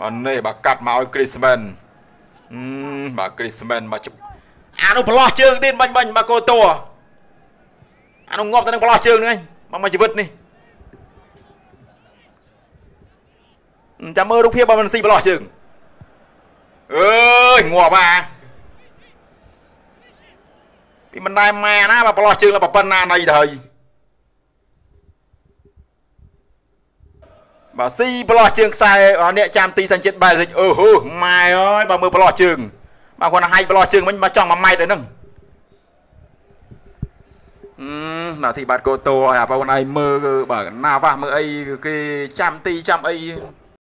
បាទនេះបាទកាត់មកឲ្យ Chrisman អឺបាទ Chrisman មកអានោះប្រឡោះជើងទៀតបាញ់បាញ់បាទកូតួអានោះងាប់ទៅនឹងប្រឡោះជើងហ្នឹងមកមកជីវិតនេះចាំមើលរូបភាពបើមិនស៊ីប្រឡោះជើងអើយងាប់អាពីមិនដែរម៉ែណាបើប្រឡោះជើងដល់ប៉ុណ្ណាណៃទៅហើយ បើស៊ីប្រឡោះជើងខ្សែអ្នកចាំទីសញ្ជាតិបែរសិចអឺហឺម៉ែអើយបើមើលប្រឡោះជើងបើគាត់ណាហាយប្រឡោះជើងមិញមកចង់1ម៉ែត្រទៅហ្នឹងអឺណាទីបាត់កោតោឲ្យបងឯងមើលគឺបើណាវ៉ាស់មើលអីគេចាំទីចាំអី